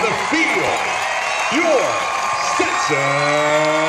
the field, your Stetson.